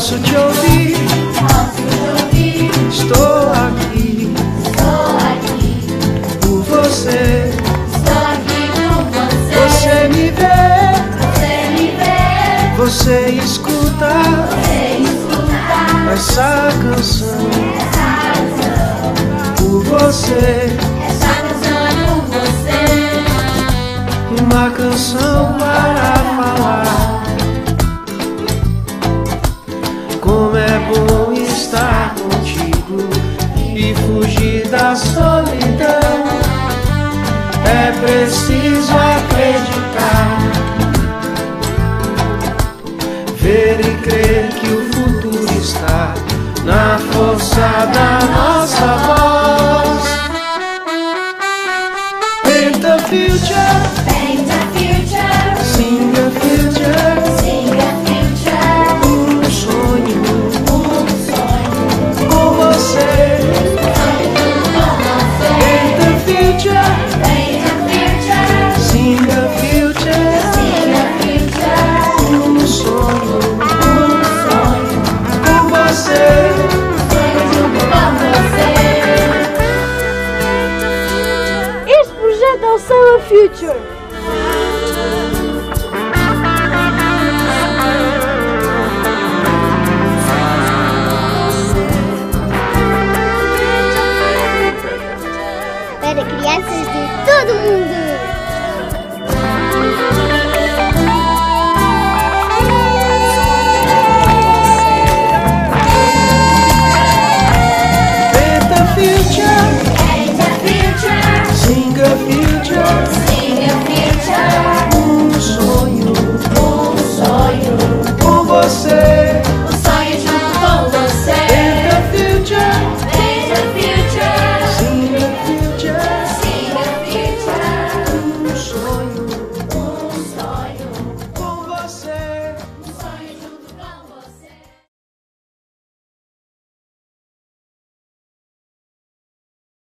Posso te ouvir? Estou aqui. Por você. Você. Me vê. Você escuta. Você escuta. Essa canção. Essa canção. Por você. Essa canção é por você. Uma canção. Uma solidão. É preciso acreditar, ver e crer que o futuro está na força da nossa voz. Paint the future, Future. Para crianças de todo mundo.